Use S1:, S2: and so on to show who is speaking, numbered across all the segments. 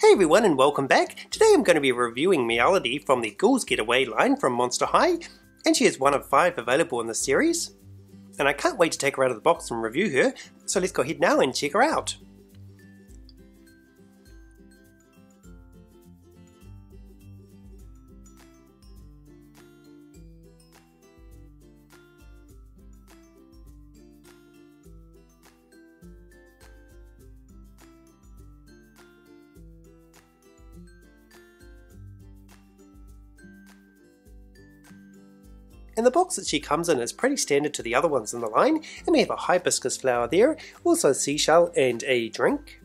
S1: Hey everyone and welcome back. Today I'm going to be reviewing Meowlody from the Ghouls Getaway line from Monster High, and she is one of five available in the series. And I can't wait to take her out of the box and review her, so let's go ahead now and check her out. And the box that she comes in is pretty standard to the other ones in the line, and we have a hibiscus flower there, also a seashell and a drink.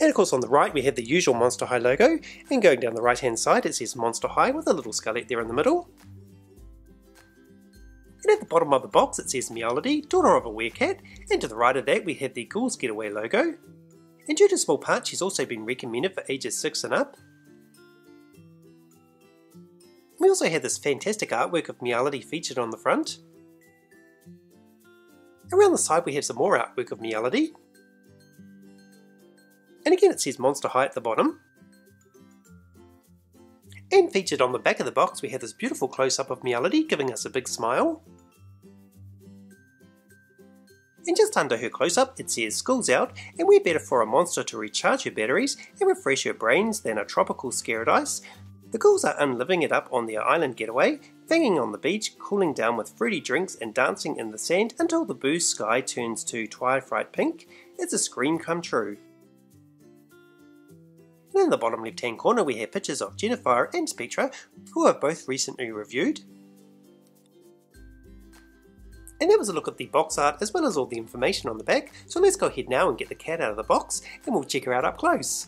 S1: And of course on the right we have the usual Monster High logo, and going down the right hand side it says Monster High with a little skullette there in the middle. And at the bottom of the box it says Meowlody, daughter of a werecat, and to the right of that we have the Ghouls Getaway logo. And due to small parts she's also been recommended for ages 6 and up, we also have this fantastic artwork of Meowlody featured on the front. Around the side we have some more artwork of Meowlody. And again it says Monster High at the bottom. And featured on the back of the box we have this beautiful close-up of Meowlody giving us a big smile. And just under her close-up it says school's out and we're better for a monster to recharge her batteries and refresh her brains than a tropical Scaredice the ghouls are unliving it up on their island getaway, fanging on the beach, cooling down with fruity drinks and dancing in the sand until the blue sky turns to twilight pink. It's a scream come true. And in the bottom left hand corner we have pictures of Jennifer and Spectra, who have both recently reviewed. And that was a look at the box art as well as all the information on the back, so let's go ahead now and get the cat out of the box and we'll check her out up close.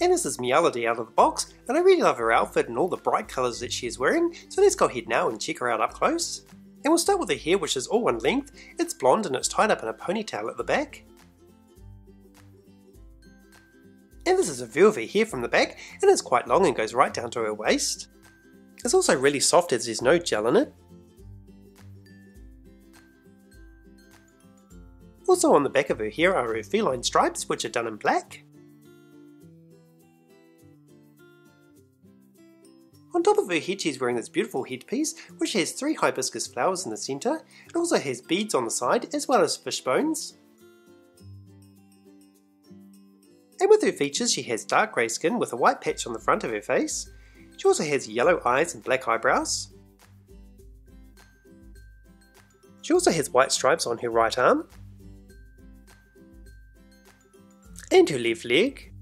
S1: And this is Meowlody out of the box, and I really love her outfit and all the bright colours that she is wearing, so let's go ahead now and check her out up close. And we'll start with her hair which is all one length, it's blonde and it's tied up in a ponytail at the back. And this is a view of her hair from the back, and it's quite long and goes right down to her waist. It's also really soft as there's no gel in it. Also on the back of her hair are her feline stripes which are done in black. On top of her head she's wearing this beautiful headpiece which has three hibiscus flowers in the centre. It also has beads on the side as well as fish bones. And with her features she has dark grey skin with a white patch on the front of her face. She also has yellow eyes and black eyebrows. She also has white stripes on her right arm and her left leg.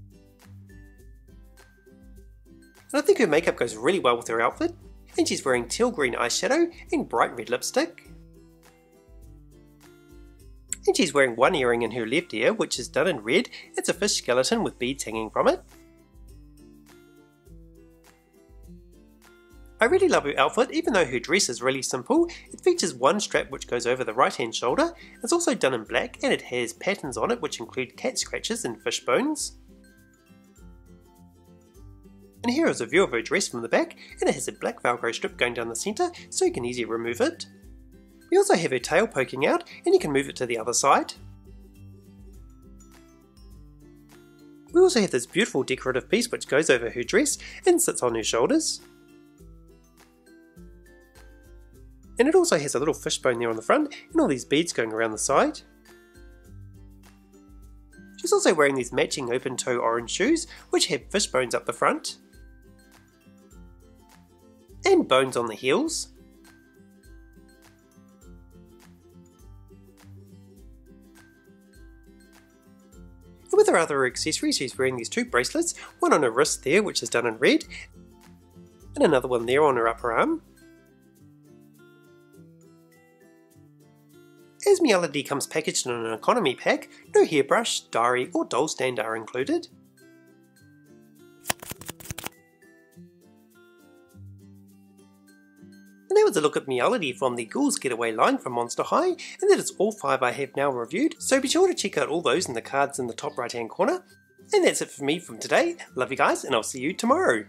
S1: And I think her makeup goes really well with her outfit, and she's wearing teal green eyeshadow and bright red lipstick. And she's wearing one earring in her left ear, which is done in red. It's a fish skeleton with beads hanging from it. I really love her outfit, even though her dress is really simple. It features one strap which goes over the right hand shoulder. It's also done in black and it has patterns on it which include cat scratches and fish bones. And here is a view of her dress from the back, and it has a black velcro strip going down the centre so you can easily remove it. We also have her tail poking out, and you can move it to the other side. We also have this beautiful decorative piece which goes over her dress and sits on her shoulders. And it also has a little fishbone there on the front and all these beads going around the side. She's also wearing these matching open toe orange shoes which have fishbones up the front and bones on the heels. with her other accessories, she's wearing these two bracelets, one on her wrist there, which is done in red, and another one there on her upper arm. As Meowlody comes packaged in an economy pack, no hairbrush, diary or doll stand are included. Was a look at Meowlody from the Ghouls Getaway line from Monster High, and that is all five I have now reviewed, so be sure to check out all those in the cards in the top right hand corner. And that's it for me from today. Love you guys, and I'll see you tomorrow.